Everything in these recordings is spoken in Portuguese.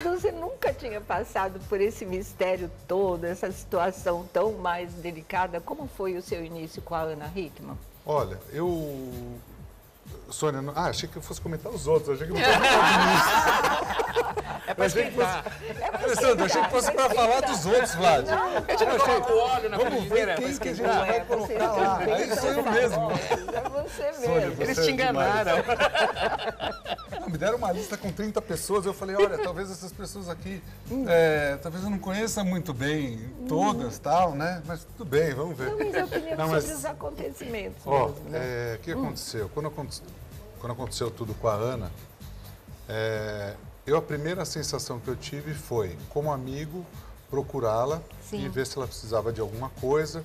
Você nunca tinha passado por esse mistério todo, essa situação tão mais delicada. Como foi o seu início com a Ana Hickman? Olha, eu. Sônia, não... ah, achei que eu fosse comentar os outros, achei que não comentar É pra achei que fosse... esquentar. Alessandro, achei que fosse para falar dos outros, Vlad. A gente não coloca o óleo na Vamos ver pra quem que a gente vai colocar lá. Aí sou eu mesmo. É você Sônia, mesmo. você Eles é te enganaram. Não, me deram uma lista com 30 pessoas. Eu falei, olha, talvez essas pessoas aqui, é, talvez eu não conheça muito bem todas, tal, né? Mas tudo bem, vamos ver. Não, mas é opinião Não, mas- sobre os acontecimentos Ó, né? é, o que aconteceu? Quando, quando aconteceu tudo com a Ana, é, eu a primeira sensação que eu tive foi, como amigo, procurá-la e ver se ela precisava de alguma coisa.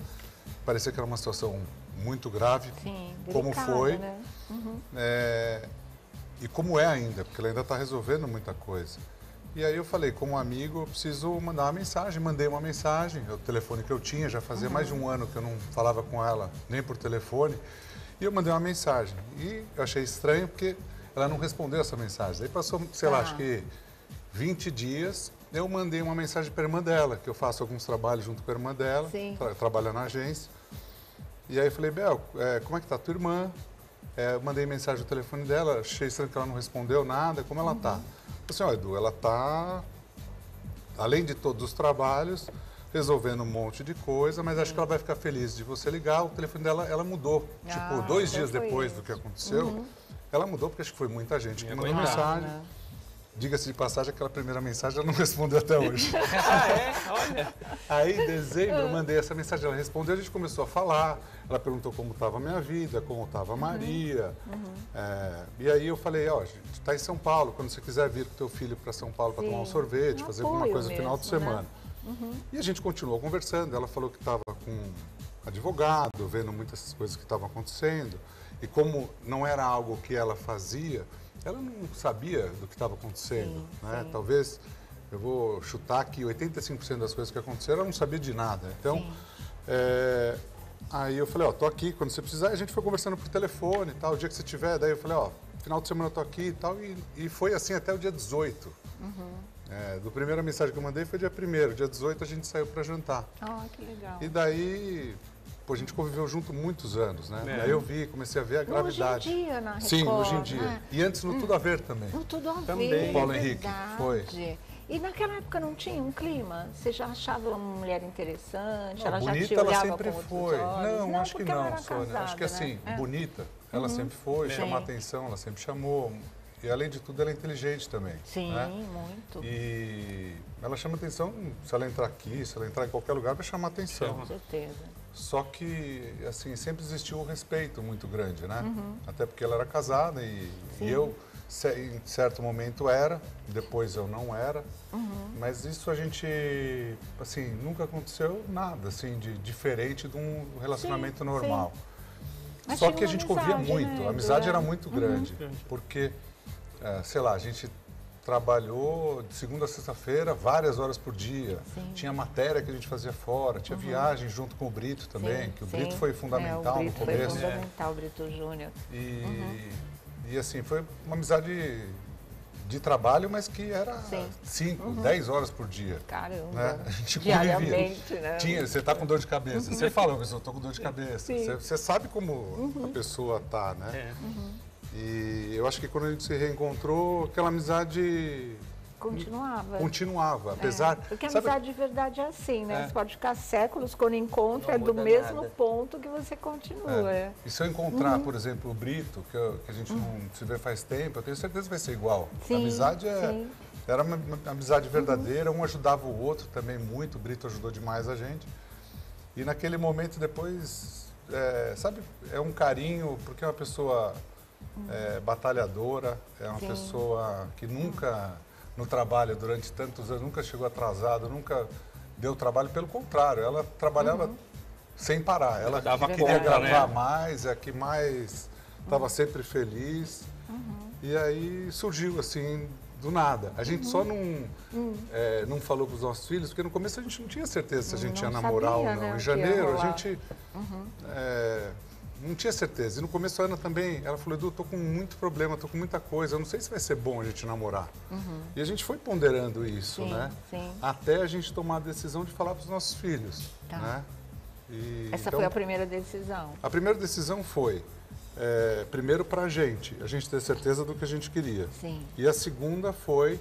Parecia que era uma situação muito grave, Sim, como delicada, foi. né? É, e como é ainda, porque ela ainda está resolvendo muita coisa. E aí eu falei, como amigo, eu preciso mandar uma mensagem. Mandei uma mensagem, é o telefone que eu tinha, já fazia mais de um ano que eu não falava com ela, nem por telefone. E eu mandei uma mensagem. E eu achei estranho porque ela não respondeu essa mensagem. Daí passou, sei lá, Ah. acho que 20 dias, eu mandei uma mensagem para a irmã dela, que eu faço alguns trabalhos junto com a irmã dela, tra trabalha na agência. E aí eu falei, Bel, é, como é que tá tua irmã? É, eu mandei mensagem no telefone dela, achei estranho que ela não respondeu nada, como ela tá? Eu falei assim, ó, Edu, ela tá, além de todos os trabalhos, resolvendo um monte de coisa, mas acho que ela vai ficar feliz de você ligar. O telefone dela, ela mudou. Ah, tipo, dois então dias depois isso. do que aconteceu, ela mudou, porque acho que foi muita gente que mandou mensagem. né? Diga-se de passagem, aquela primeira mensagem ela não respondeu até hoje. Ah, é? Olha. Aí, em dezembro, eu mandei essa mensagem, ela respondeu, a gente começou a falar. Ela perguntou como estava a minha vida, como estava a Maria. É, e aí eu falei, ó, a gente está em São Paulo, quando você quiser vir com teu filho para São Paulo para Sim. tomar um sorvete, Um fazer alguma coisa no final de mesmo, né? Semana. E a gente continuou conversando, ela falou que estava com advogado, vendo muitas coisas que estavam acontecendo. E como não era algo que ela fazia, ela não sabia do que estava acontecendo. Sim, né? sim. Talvez, eu vou chutar que 85% das coisas que aconteceram, ela não sabia de nada. Então, é, aí eu falei, ó, tô aqui, quando você precisar, a gente foi conversando por telefone e tal, o dia que você tiver, daí eu falei, ó, final de semana eu tô aqui e tal, e, e foi assim até o dia 18. Uhum. É, do primeira mensagem que eu mandei foi dia 1 dia 18 a gente saiu para jantar. Ah, que legal. E daí, pô, a gente conviveu junto muitos anos, né? É. Daí eu vi, comecei a ver a Hoje em gravidade. dia, na Record, Sim, hoje em dia. né? E antes no Tudo a Ver também. No Tudo a Também. Ver, Paulo é Henrique, verdade. foi. E naquela época não tinha um clima? Você já achava uma mulher interessante? Não, ela já te bonita ela olhava sempre foi. olhos? Não, acho que não, Sônia. casada, acho que assim, né? É. Uhum. bonita, ela sempre foi, Sim. chama atenção, ela sempre chamou. E além de tudo, ela é inteligente também. Sim, né? muito. E ela chama atenção, se ela entrar aqui, se ela entrar em qualquer lugar, vai chamar atenção. Com certeza. Só que, assim, sempre existiu um respeito muito grande, né? Uhum. Até porque ela era casada e, e eu, em certo momento, era, depois eu não era. Uhum. Mas isso a gente, assim, nunca aconteceu nada, assim, de diferente de um relacionamento Sim, normal. Mas Só que a gente convia amizade, muito, né, a amizade era Edu? muito grande, Grande. porque, eh, sei lá, a gente trabalhou de segunda a sexta-feira, várias horas por dia. Sim. Uhum. Tinha matéria que a gente fazia fora, tinha viagem junto com o Brito também, Sim, que o sim. Brito foi É, fundamental no Brito começo. Foi fundamental, o Brito Júnior. E, e assim, foi uma amizade de trabalho, mas que era Sim. 5, 10 horas por dia. Caramba. Né? A gente convivia. Diariamente, né? Tinha, você tá com dor de cabeça. Você fala, eu estou com dor de cabeça. Você, você sabe como a pessoa tá, né? É. E eu acho que quando a gente se reencontrou, aquela amizade Continuava. continuava. Apesar. É, porque a sabe- amizade de verdade é assim, né? É. Você pode ficar séculos quando encontra, Não é do mesmo nada. ponto que você continua. É. é. E se eu encontrar, por exemplo, o Brito, que, eu- que a gente não se vê faz tempo, eu tenho certeza que vai ser igual. Sim, a amizade é, sim. era uma, uma amizade verdadeira, um ajudava o outro também muito, o Brito ajudou demais a gente. E naquele momento depois, é, sabe, é um carinho, porque é uma pessoa é, batalhadora, é uma Sim. pessoa que nunca, no trabalho, durante tantos anos, nunca chegou atrasado, nunca deu trabalho, pelo contrário, ela trabalhava sem parar. Ela Dava queria conta, gravar né? mais, é a que mais estava sempre feliz. Uhum. E aí surgiu assim, do nada. A gente só não, é, não falou com os nossos filhos, porque no começo a gente não tinha certeza se a gente Não ia namorar sabia, ou não. né, em janeiro a rolar. Uhum. gente é, não tinha certeza. E no começo a Ana também, ela falou, Edu, tô com muito problema, tô com muita coisa, eu não sei se vai ser bom a gente namorar. E a gente foi ponderando isso, Sim, né? sim. Até a gente tomar a decisão de falar para os nossos filhos, Tá. né? E, Essa então, foi a primeira decisão. a primeira decisão foi, é, primeiro para a gente, a gente ter certeza do que a gente queria. Sim. E a segunda foi,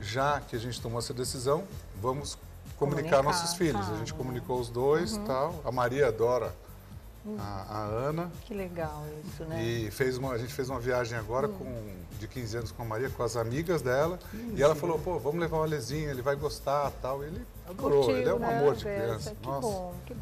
já que a gente tomou essa decisão, vamos comunicar, Comunicar, nossos filhos. a gente né? comunicou os dois tal. A Maria adora a, a Ana. Que legal isso, né? E fez uma, a gente fez uma viagem agora com, de 15 anos com a Maria, com as amigas dela. e ela falou, pô, vamos levar o Alezinho, ele vai gostar tal. E ele adorou, Curtiu, ele é um né, amor de criança. Que Nossa. bom, que bom.